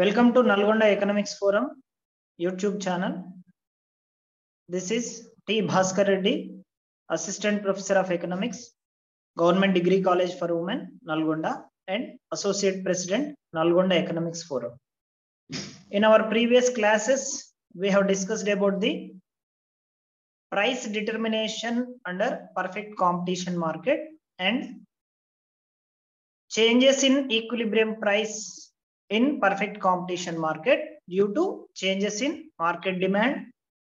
Welcome to Nalgonda Economics Forum YouTube channel. This is T. Bhaskar Reddy, Assistant Professor of Economics, Government Degree College for Women, Nalgonda, and Associate President, Nalgonda Economics Forum. In our previous classes, we have discussed about the price determination under perfect competition market and changes in equilibrium price in perfect competition market due to changes in market demand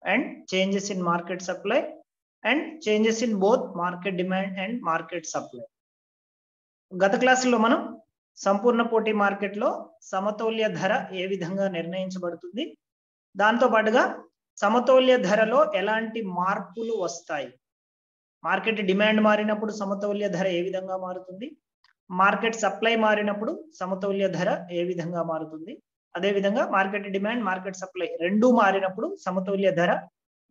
and changes in market supply and changes in both market demand and market supply గత క్లాసులో మనం సంపూర్ణ పోటీ మార్కెట్లో సమతౌల్య ధర ఏ విధంగా నిర్ణయించబడుతుంది దాంతో పాటుగా సమతౌల్య ధరలో ఎలాంటి మార్పులు వస్తాయి మార్కెట్ డిమాండ్ మారినప్పుడు సమతౌల్య ధర ఏ విధంగా మారుతుంది మార్కెట్ సప్లై మారినప్పుడు సమతౌల్య ధర ఏ విధంగా మారుతుంది? అదే విధంగా మార్కెట్ డిమాండ్ మార్కెట్ సప్లై రెండు మారినప్పుడు సమతౌల్య ధర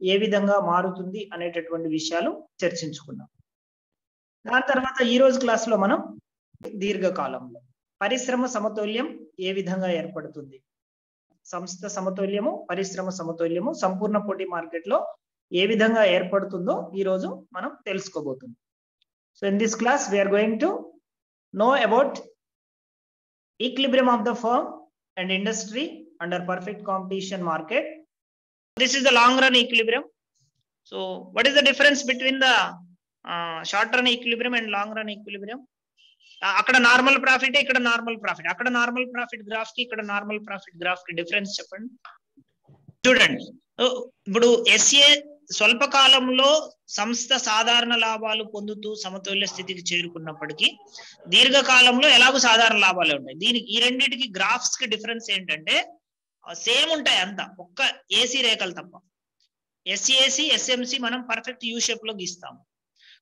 ఏ విధంగా మారుతుంది అనేటటువంటి విషయాలు చర్చించుకున్నాం. దాని తర్వాత ఈ రోజు క్లాస్లో మనం దీర్ఘకాలంలో పరిశ్రమ సమతౌల్యం ఏ విధంగా ఏర్పడుతుంది? సంస్థ సమతౌల్యము పరిశ్రమ సమతౌల్యము సంపూర్ణ పోటీ మార్కెట్లో ఏ విధంగా ఏర్పడుతుందో ఈ రోజు మనం తెలుసుకోబోతున్నాం. So in this class we are going to know about equilibrium of the firm and industry under perfect competition market. This is the long run equilibrium. So what is the difference between the uh, short run equilibrium and long run equilibrium? అక్కడ normal profit ఇక్కడ normal profit అక్కడ normal profit గ్రాఫ్కి ఇక్కడ normal profit గ్రాఫ్కి difference చెప్పండి చూడండి ఇప్పుడు SA స్వల్పకాలంలో సంస్థ సాధారణ లాభాలు పొందుతూ సమతుల్య స్థితికి చేరుకున్నప్పటికీ దీర్ఘకాలంలో ఎలాగో సాధారణ లాభాలే ఉంటాయి. దీనికి ఈ రెండింటికి గ్రాఫ్స్కి డిఫరెన్స్ ఏంటంటే సేమ్ ఉంటాయి అంతా. ఒక్క ఏసీ రేఖలు తప్ప. ఎస్ఏసి ఎస్ఎంసి మనం పర్ఫెక్ట్ యూ షేప్లో గీస్తాము.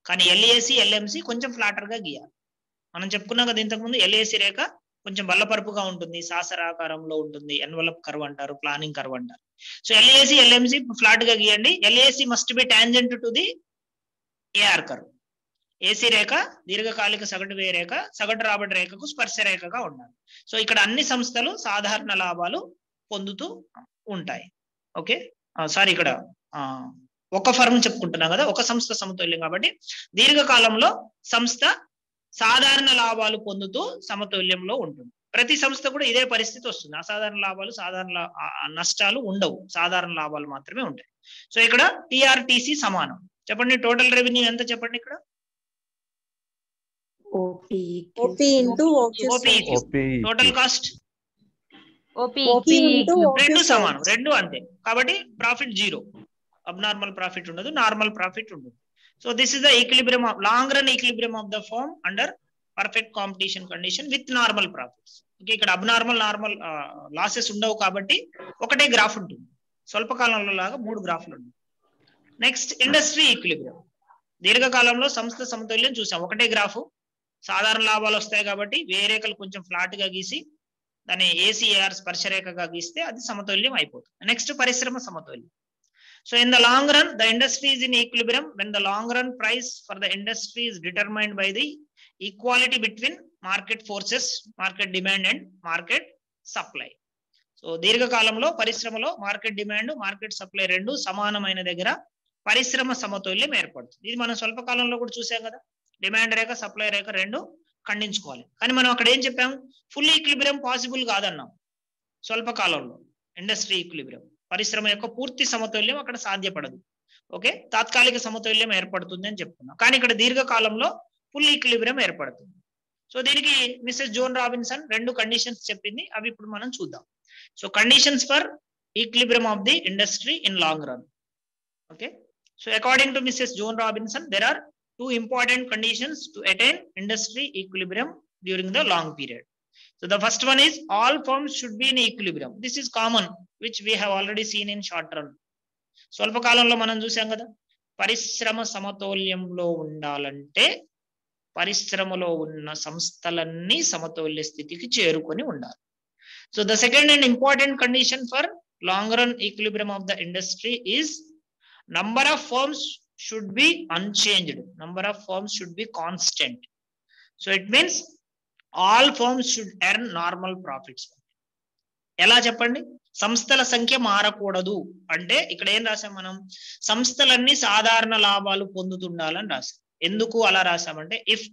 కానీ ఎల్ఏసి ఎల్ఎంసి కొంచెం ఫ్లాటర్గా గీయాలి. మనం చెప్పుకున్నాం కదా ఇంతకుముందు ఎల్ఏసి రేఖ కొంచెం బల్లపరుపుగా ఉంటుంది సాసరాకారంలో ఉంటుంది ఎన్వలప్ కర్వ్ అంటారు ప్లానింగ్ కర్వ్ అంటారు. సో ఎల్ఏసి ఎల్ఎంసి ఫ్లాట్గా గీయండి. LAC must be tangent to the AR curve AC రేఖ దీర్ఘకాలిక సగటు వ్యయ రేఖ సగటు రాబడి రేఖకు స్పర్శ రేఖగా ఉండాలి. సో ఇక్కడ అన్ని సంస్థలు సాధారణ లాభాలు పొందుతూ ఉంటాయి. ఓకే సారీ uh, ఇక్కడ uh, ఒక ఫర్మ్ చెప్పుకుంటున్నాం కదా ఒక సంస్థ సమతుల్యం కాబట్టి దీర్ఘకాలంలో సంస్థ సాధారణ లాభాలు పొందుతూ సమతుల్యంలో ఉంటుంది. ప్రతి సంస్థ కూడా ఇదే పరిస్థితి వస్తుంది. అసాధారణ లాభాలు సాధారణ నష్టాలు ఉండవు. సాధారణ లాభాలు మాత్రమే ఉంటాయి. సో ఇక్కడ టిఆర్టీసీ సమానం. చెప్పండి టోటల్ రెవెన్యూ ఎంత చెప్పండి ఇక్కడ? Total cost? రెండు సమానం. రెండు అంతే. కాబట్టి ప్రాఫిట్ జీరో. అబ్నార్మల్ ప్రాఫిట్ ఉండదు నార్మల్ ప్రాఫిట్ ఉండదు. So this is the equilibrium of long run equilibrium of the firm under perfect competition condition with normal profits okay ఇక్కడ అబ్నార్మల్ నార్మల్ లాసెస్ ఉండవు కాబట్టి ఒకటే గ్రాఫ్ ఉంటుంది. స్వల్పకాలంలో లాగా మూడు గ్రాఫ్లు ఉంటాయి నెక్స్ట్ ఇండస్ట్రీ ఈక్లిబ్రియం దీర్ఘకాలంలో సంస్థ సమతుల్యం చూసాం. ఒకటే గ్రాఫ్ సాధారణ లాభాలు వస్తాయి కాబట్టి వేరేకలు కొంచెం ఫ్లాట్గా గీసి దాన్ని ఏసీఆర్ స్పర్శరేఖగా గీస్తే అది సమతుల్యం అయిపోతుంది. నెక్స్ట్ పరిశ్రమ సమతుల్యం. So in the long run, the industry is in equilibrium when the long run price for the industry is determined by the market forces market demand and market supply so దీర్ఘకాలంలో పరిశ్రమలో market demand market supply రెండు సమానమైన దగ్గర పరిశ్రమ సమతుల్యం ఏర్పడుతుంది ఇది మనం స్వల్పకాలంలో కూడా చూసాం కదా డిమాండ్ రేఖ సప్లై రేఖ రెండు ఖండించుకోవాలి కానీ మనం అక్కడ ఏం చెప్పాము ఫుల్ ఈక్లిబిరియం పాసిబుల్ కాదన్నాం స్వల్పకాలంలో ఇండస్ట్రీ ఈక్లిబిరియం పరిశ్రమ యొక్క పూర్తి సమతుల్యం అక్కడ సాధ్యపడదు. ఓకే? తాత్కాలిక సమతుల్యం ఏర్పడుతుంది అని చెప్తున్నాం. కానీ ఇక్కడ దీర్ఘకాలంలో ఫుల్ ఈక్లిబ్రియం ఏర్పడుతుంది. సో దీనికి మిస్సెస్ జోన్ రాబిన్సన్ రెండు కండిషన్స్ చెప్పింది. అవి ఇప్పుడు మనం చూద్దాం. So conditions for equilibrium of the industry in long run okay? So according to Mrs Joan Robinson there are two important conditions to attain industry equilibrium during the long period So the first one is all forms should be in equilibrium. This is common, which we have already seen in short run. స్వల్పకాలంలో మనం చూసాం కదా పరిశ్రమ సమతౌల్యంలో ఉండాలంటే పరిశ్రమలో ఉన్న సంస్థలన్నీ సమతౌల్య స్థితికి చేరుకొని ఉండాలి so the second and important condition for long run equilibrium of the industry is number of firms should be unchanged number of firms should be constant so it means all firms should earn normal profits ఎలా చెప్పండి సంస్థల సంఖ్య మారకూడదు అంటే ఇక్కడ ఏం రాసాం మనం సంస్థలన్నీ సాధారణ లాభాలు పొందుతుండాలని రాసాం ఎందుకు అలా రాసామంటే if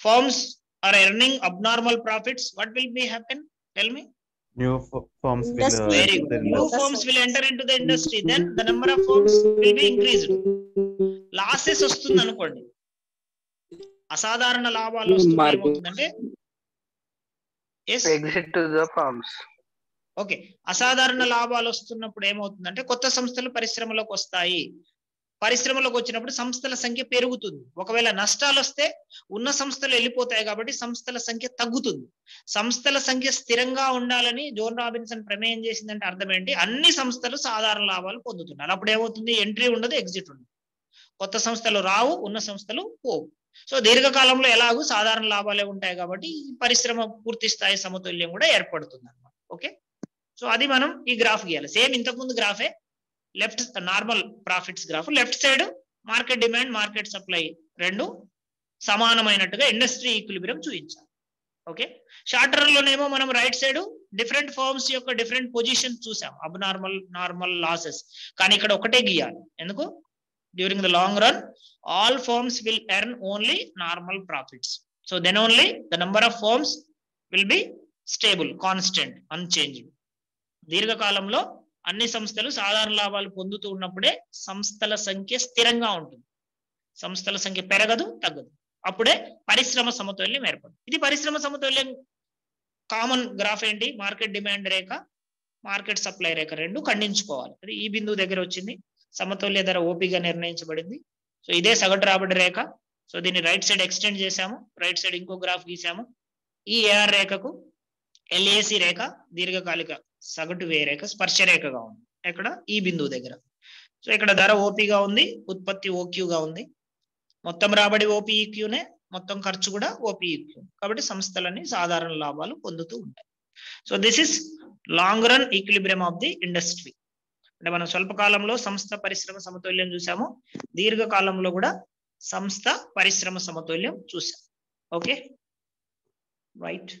firms are earning abnormal profits what will be happen tell me New firms will. Uh, Very good. New firms will enter into the industry. Then the number of firms will be increased. Losses వస్తుంది అనుకోండి అసాధారణ లాభాలు వస్తుంది మార్పు. Okay అసాధారణ లాభాలు వస్తున్నప్పుడు ఏమవుతుందంటే కొత్త సంస్థలు పరిశ్రమలోకి వస్తాయి. పరిశ్రమలోకి వచ్చినప్పుడు సంస్థల సంఖ్య పెరుగుతుంది. ఒకవేళ నష్టాలు వస్తే ఉన్న సంస్థలు వెళ్ళిపోతాయి కాబట్టి సంస్థల సంఖ్య తగ్గుతుంది. సంస్థల సంఖ్య స్థిరంగా ఉండాలని జోన్ రాబిన్సన్ ప్రమేయం చేసిందంటే అర్థం ఏంటి? అన్ని సంస్థలు సాధారణ లాభాలు పొందుతున్నారు. అప్పుడు ఏమవుతుంది? ఎంట్రీ ఉండదు ఎగ్జిట్ ఉండదు. కొత్త సంస్థలు రావు ఉన్న సంస్థలు పోవు. సో దీర్ఘకాలంలో ఎలాగూ సాధారణ లాభాలే ఉంటాయి కాబట్టి ఈ పరిశ్రమ పూర్తి స్థాయి సమతుల్యం కూడా ఏర్పడుతుంది అనమాట ఓకే? సో అది మనం ఈ గ్రాఫ్ గీయాలి. సేమ్ ఇంతకుముందు గ్రాఫే. Left normal profits graph. Left side market demand market supply రెండు సమానమైనట్టుగా ఇండస్ట్రీ ఈక్విలిబ్రియం చూపించాలి. ఓకే? షార్ట్ రన్ లోనేమో మనం రైట్ సైడ్ డిఫరెంట్ ఫార్మ్స్ యొక్క డిఫరెంట్ పొజిషన్ చూసాం. అబ్ నార్మల్ నార్మల్ లాసెస్. కానీ ఇక్కడ ఒకటే గీయాలి. ఎందుకు? During the long run all firms will earn only normal profits so then only the number of firms will be stable constant unchanged దీర్ఘకాలంలో అన్ని సంస్థలు సాధారణ లాభాలు పొందుతూ ఉన్నప్పుడే సంస్థల సంఖ్య స్థిరంగా ఉంటుంది. సంస్థల సంఖ్య పెరగదు తగ్గదు. అప్పుడే పరిశ్రమ సమతుల్యం ఏర్పడుతుంది. ఇది పరిశ్రమ సమతుల్యం కామన్ గ్రాఫ్ ఏంటి? మార్కెట్ డిమాండ్ రేఖ మార్కెట్ సప్లై రేఖ రెండు ఖండించుకోవాలి. అది ఈ బిందువు దగ్గర వచ్చింది. సమతుల్య ధర ఓపిగా నిర్ణయించబడింది. సో ఇదే సగటు రాబడి రేఖ. సో దీన్ని రైట్ సైడ్ ఎక్స్టెండ్ చేశాము. రైట్ సైడ్ ఇంకో గ్రాఫ్ గీసాము ఈ ఏఆర్ రేఖకు ఎల్ఏసి రేఖ దీర్ఘకాలిక సగటు వ్యయ రేఖ స్పర్శ రేఖగా ఉంది. ఎక్కడ? ఈ బిందువు దగ్గర. సో ఇక్కడ ధర ఓపీగా ఉంది ఉత్పత్తి ఓక్యూగా ఉంది. మొత్తం రాబడి ఓపీఈక్యూనే మొత్తం ఖర్చు కూడా ఓపీఈక్యూ. కాబట్టి సంస్థలన్నీ సాధారణ లాభాలు పొందుతూ ఉంటాయి. So this is long run equilibrium of the industry అంటే మనం స్వల్పకాలంలో సంస్థ పరిశ్రమ సమతుల్యం చూసాము దీర్ఘకాలంలో కూడా సంస్థ పరిశ్రమ సమతుల్యం చూసాం ఓకే? రైట్